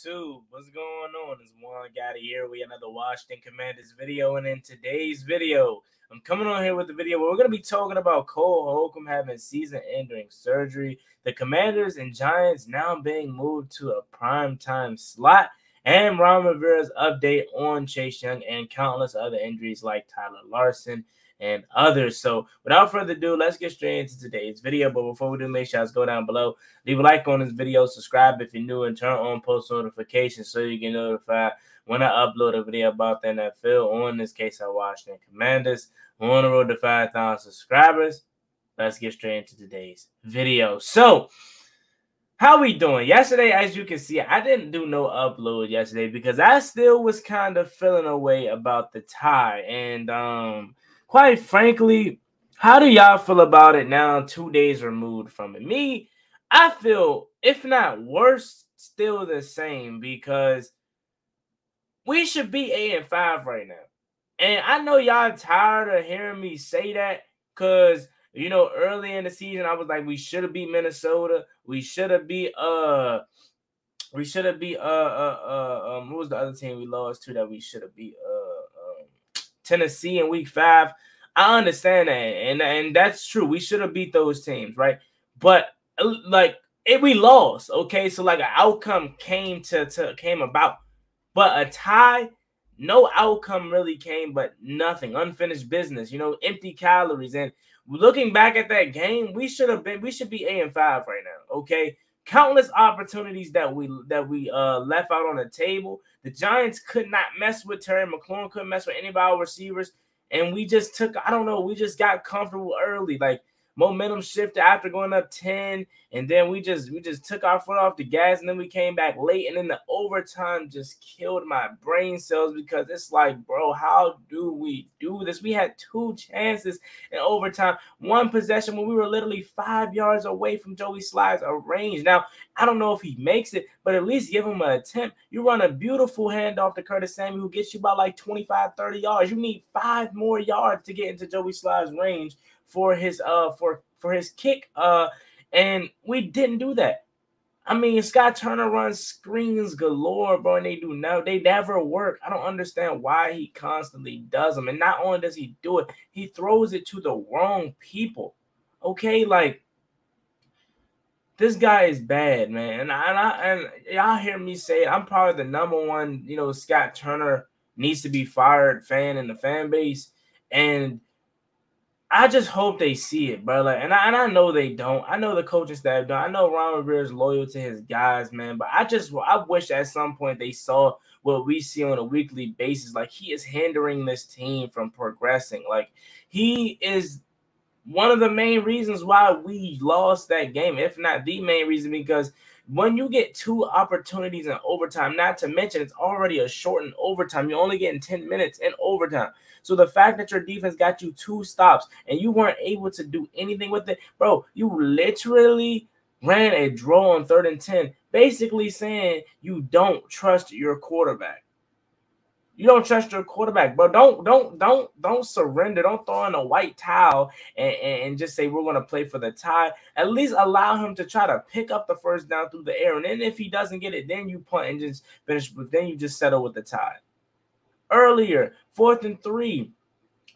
YouTube. What's going on? It's Juan Gotti here with another Washington Commanders video. And in today's video, I'm coming on here with the video where we're going to be talking about Cole Holcomb having season ending surgery, the Commanders and Giants now being moved to a prime time slot, and Ron Rivera's update on Chase Young and countless other injuries like Tyler Larsen and others. So without further ado, let's get straight into today's video. But before we do, make sure you go down below, leave a like on this video, subscribe if you're new, and turn on post notifications so you get notified when I upload a video about the NFL, or in this case, I Washington Commanders. on the road to 5,000 subscribers. Let's get straight into today's video. So, how we doing? Yesterday, as you can see, I didn't do no upload yesterday because I still was kind of feeling away about the tie. And um quite frankly, how do y'all feel about it now, two days removed from it? Me, I feel, if not worse, still the same because we should be eight and five right now. And I know y'all tired of hearing me say that because you know early in the season I was like, we should have beat Minnesota. We should have beat uh we should have beat uh uh uh um what was the other team we lost to that we should have beat uh Tennessee in week five. I understand that, and and that's true. We should have beat those teams, right? But uh, like it, we lost. Okay, so like an outcome came to to came about, but a tie, no outcome really came, but nothing, unfinished business. You know, empty calories. And looking back at that game, we should have been. We should be a and five right now. Okay, countless opportunities that we that we uh left out on the table. The Giants could not mess with Terry McLaurin, couldn't mess with any of our receivers, and we just took I don't know, we just got comfortable early. Like momentum shifted after going up 10 and then we just we just took our foot off the gas and then we came back late and then the overtime just killed my brain cells because it's like bro how do we do this? We had two chances in overtime. One possession when we were literally five yards away from Joey Slye's range. Now i don't know if he makes it but at least give him an attempt. You run a beautiful handoff to curtis samuel who gets you by like 25 30 yards. You need five more yards to get into Joey Slye's range for his uh for for his kick uh and we didn't do that. I mean, Scott Turner runs screens galore, bro, and they do no, they never work. I don't understand why he constantly does them. And not only does he do it, he throws it to the wrong people. Okay, like this guy is bad, man. And I, and, I, and y'all hear me say it. I'm probably the number one, you know, Scott Turner needs to be fired fan in the fan base. And I just hope they see it, bro. Like, and I, and I know they don't. I know the coaching staff don't. I know Ron Rivera is loyal to his guys, man. But I just, I wish at some point they saw what we see on a weekly basis. Like, he is hindering this team from progressing. Like, he is one of the main reasons why we lost that game, if not the main reason, because when you get two opportunities in overtime, not to mention it's already a shortened overtime, you're only getting 10 minutes in overtime. So the fact that your defense got you two stops and you weren't able to do anything with it, bro, you literally ran a draw on third and 10, basically saying you don't trust your quarterback. You don't trust your quarterback, but don't don't don't don't surrender. Don't throw in a white towel and, and just say we're gonna play for the tie. At least allow him to try to pick up the first down through the air. And then if he doesn't get it, then you punt and just finish, but then you just settle with the tie. Earlier, fourth and three.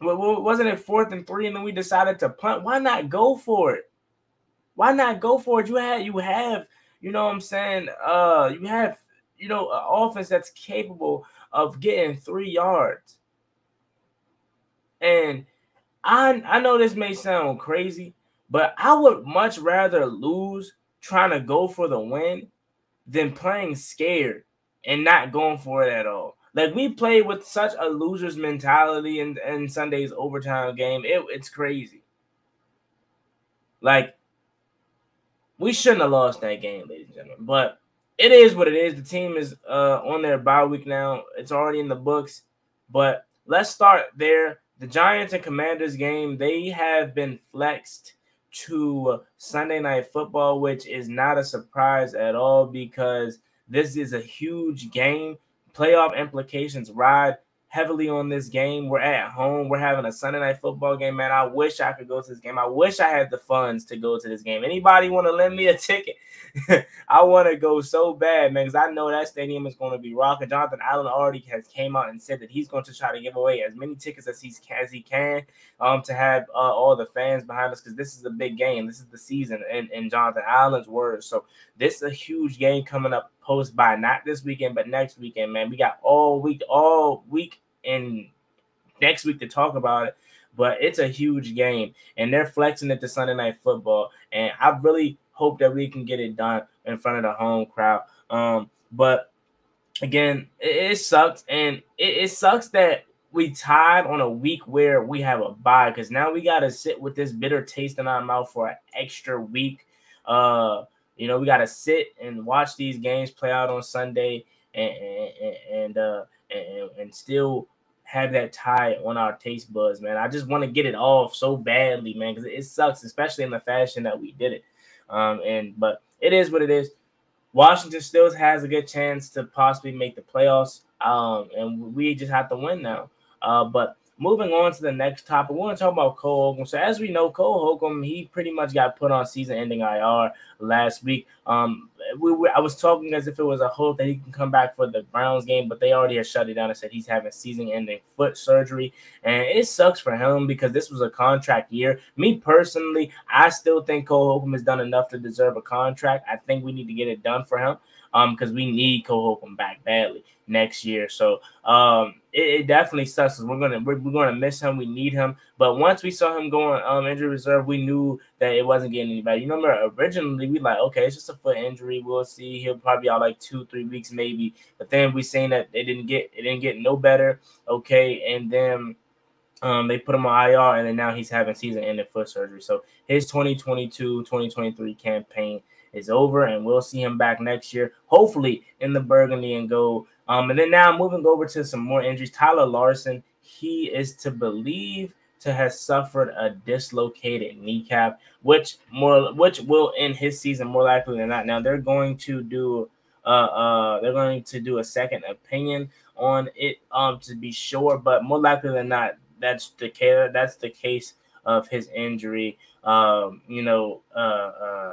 Wasn't it fourth and three? And then we decided to punt. Why not go for it? Why not go for it? You had you have, you know what I'm saying? Uh you have, you know, an offense that's capable of getting three yards. And I I know this may sound crazy, but I would much rather lose trying to go for the win than playing scared and not going for it at all. Like we played with such a loser's mentality in, in Sunday's overtime game. It, it's crazy. Like we shouldn't have lost that game, ladies and gentlemen. But it is what it is. The team is uh, on their bye week now. It's already in the books. But let's start there. The Giants and Commanders game, they have been flexed to Sunday night football, which is not a surprise at all because this is a huge game. Playoff implications ride heavily on this game. We're at home. We're having a Sunday night football game, man. I wish I could go to this game. I wish I had the funds to go to this game. Anybody want to lend me a ticket? I want to go so bad, man, because I know that stadium is going to be rocking. Jonathan Allen already has came out and said that he's going to try to give away as many tickets as he's as he can um, to have uh, all the fans behind us because this is a big game. This is the season, in, in Jonathan Allen's words. So this is a huge game coming up post by not this weekend, but next weekend, man. We got all week, all week in next week to talk about it. But it's a huge game, and they're flexing it to Sunday night football. And I really hope that we can get it done in front of the home crowd. Um, but again, it, it sucks, and it, it, sucks that we tied on a week where we have a bye because now we got to sit with this bitter taste in our mouth for an extra week. Uh, you know, we got to sit and watch these games play out on Sunday, and and and, uh, and, and still have that tie on our taste buds, man. I just want to get it off so badly, man, because it sucks, especially in the fashion that we did it. Um, and but it is what it is. Washington still has a good chance to possibly make the playoffs. Um, and we just have to win now. Uh, but moving on to the next topic, we want to talk about Cole Holcomb. So as we know, Cole Holcomb, he pretty much got put on season-ending IR last week. Um, we were, I was talking as if it was a hope that he can come back for the Browns game, but they already had shut it down and said he's having season-ending foot surgery, and it sucks for him because this was a contract year. Me personally, I still think Cole Holcomb has done enough to deserve a contract. I think we need to get it done for him um because we need Cole Holcomb back badly next year. So um it, it definitely sucks. We're gonna we're, we're, gonna miss him. We need him. But once we saw him going um injury reserve, we knew that it wasn't getting any better. You remember originally we like okay, it's just a foot injury. We'll see. He'll probably out like two three weeks maybe. But then we seen that it didn't get it didn't get no better. Okay, and then. Um, they put him on IR, and then now he's having season-ending foot surgery. So his 2022-2023 campaign is over, and we'll see him back next year, hopefully in the burgundy and gold. Um, and then now moving over to some more injuries. Tyler Larsen, he is to believe to have suffered a dislocated kneecap, which more which will end his season more likely than not. Now they're going to do uh uh they're going to do a second opinion on it um to be sure, but more likely than not, that's the case that's the case of his injury. Um, you know, uh uh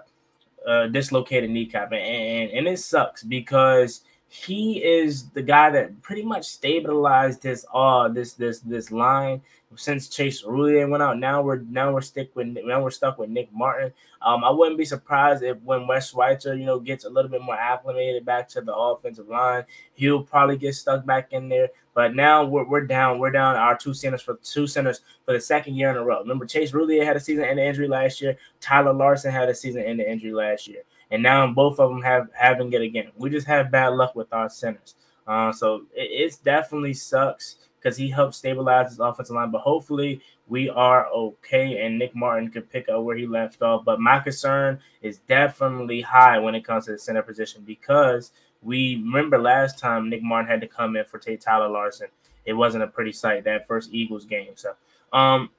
uh, dislocated kneecap, and, and it sucks because he is the guy that pretty much stabilized this uh this this this line since Chase Roullier went out. Now we're now we're stick with now we're stuck with Nick Martin. Um, I wouldn't be surprised if when Wes Schweitzer, you know, gets a little bit more acclimated back to the offensive line, he'll probably get stuck back in there. But now we're, we're down. We're down our two centers for two centers for the second year in a row. Remember, Chase Roullier had a season end injury last year. Tyler Larsen had a season end injury last year, and now both of them have having it again. We just have bad luck with our centers. Uh, so it definitely sucks because he helped stabilize his offensive line. But hopefully we are okay and Nick Martin can pick up where he left off. But my concern is definitely high when it comes to the center position because we remember last time Nick Martin had to come in for Tyler Larsen. It wasn't a pretty sight that first Eagles game. So um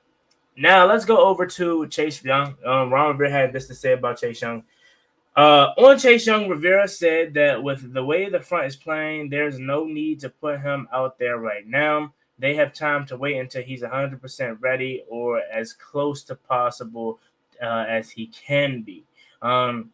now let's go over to Chase Young. Um, Ron Rivera had this to say about Chase Young. Uh, on Chase Young, Rivera said that with the way the front is playing, there's no need to put him out there right now. They have time to wait until he's 100% ready or as close to possible uh, as he can be. Um,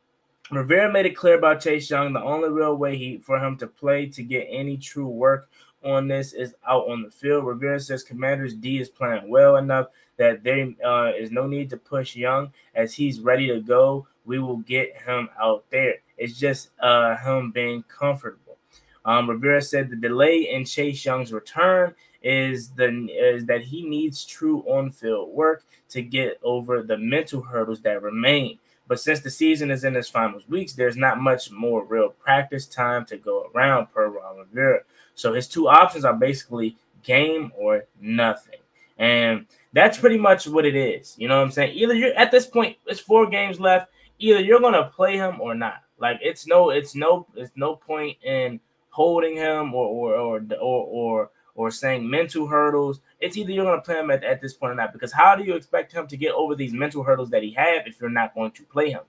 Rivera made it clear about Chase Young. The only real way he for him to play to get any true work on this is out on the field. Rivera says Commanders D is playing well enough that there uh, is no need to push Young as he's ready to go we will get him out there. It's just uh, him being comfortable. Um, Rivera said the delay in Chase Young's return is the is that he needs true on-field work to get over the mental hurdles that remain. But since the season is in its final weeks, there's not much more real practice time to go around per Ron Rivera. So his two options are basically game or nothing. And that's pretty much what it is. You know what I'm saying? Either you're at this point, it's four games left either you're gonna play him or not. Like it's no, it's no, it's no point in holding him or or or or or, or saying mental hurdles. It's either you're gonna play him at, at this point or not. Because how do you expect him to get over these mental hurdles that he had if you're not going to play him?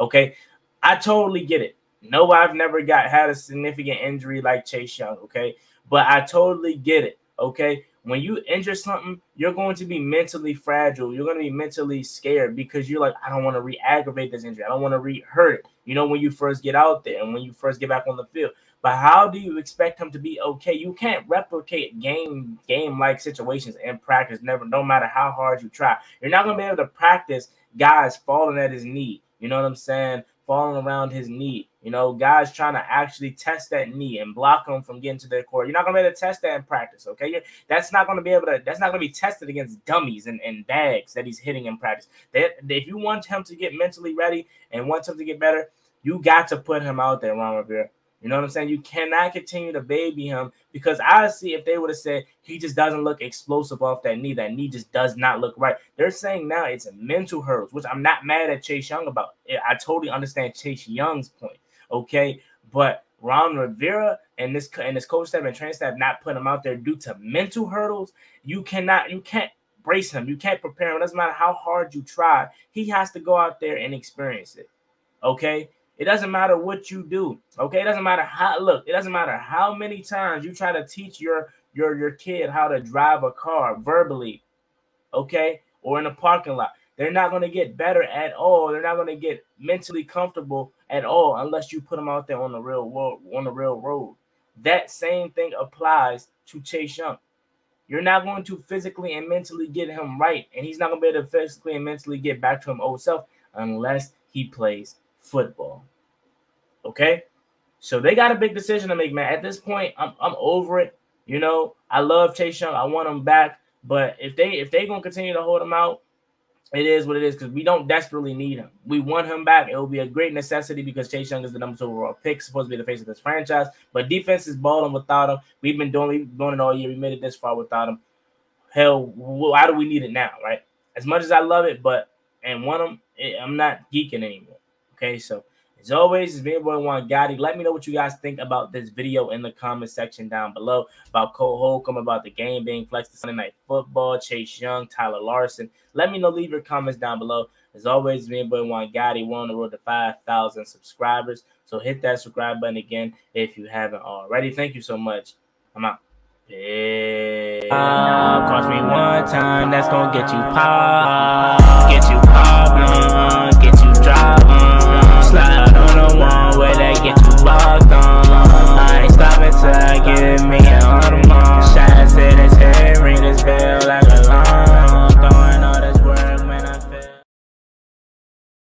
Okay, I totally get it. No, I've never got had a significant injury like Chase Young. Okay, but I totally get it. Okay, when you injure something, you're going to be mentally fragile. You're going to be mentally scared because you're like, I don't want to re-aggravate this injury. I don't want to re-hurt. You know, when you first get out there and when you first get back on the field. But how do you expect him to be okay? You can't replicate game game like situations in practice. Never, no matter how hard you try, you're not going to be able to practice guys falling at his knee. You know what I'm saying? Falling around his knee. You know, guys trying to actually test that knee and block him from getting to their core. You're not gonna be able to test that in practice, okay? That's not gonna be able to. That's not gonna be tested against dummies and, and bags that he's hitting in practice. That if you want him to get mentally ready and want him to get better, you got to put him out there, Ron. You know what I'm saying? You cannot continue to baby him because I see if they would have said he just doesn't look explosive off that knee, that knee just does not look right. They're saying now it's mental hurdles, which I'm not mad at Chase Young about. I totally understand Chase Young's point. Okay, but Ron Rivera and this and this coach staff and training staff not putting him out there due to mental hurdles. You cannot, you can't brace him. You can't prepare him. It doesn't matter how hard you try. He has to go out there and experience it. Okay. It doesn't matter what you do. Okay. It doesn't matter how look, it doesn't matter how many times you try to teach your your your kid how to drive a car verbally, okay, or in a parking lot. They're not going to get better at all. They're not going to get mentally comfortable at all unless you put them out there on the real world, on the real road. That same thing applies to Chase Young. You're not going to physically and mentally get him right, and he's not going to be able to physically and mentally get back to him old self unless he plays football. Okay, so they got a big decision to make, man. At this point, I'm I'm over it. You know, I love Chase Young. I want him back, but if they if they gonna continue to hold him out, it is what it is because we don't desperately need him. We want him back. It will be a great necessity because Chase Young is the number two overall pick, supposed to be the face of this franchise. But defense is balling without him. We've been doing, we've been doing it all year. We made it this far without him. Hell, why do we need it now, right? As much as I love it, but and want him, I'm not geeking anymore. Okay, so as always, it's been boy Juan Gotti. Let me know what you guys think about this video in the comment section down below about Cole Holcomb, about the game being flexed to Sunday Night Football, Chase Young, Tyler Larsen. Let me know. Leave your comments down below. As always, it's been boy Juan Gotti. We're on the road to 5,000 subscribers. So hit that subscribe button again if you haven't already. Thank you so much. I'm out. Peace. Uh, cost me one time, that's gonna get you pop, get you pop, uh, get locked on. I ain't stopping till I get me out of my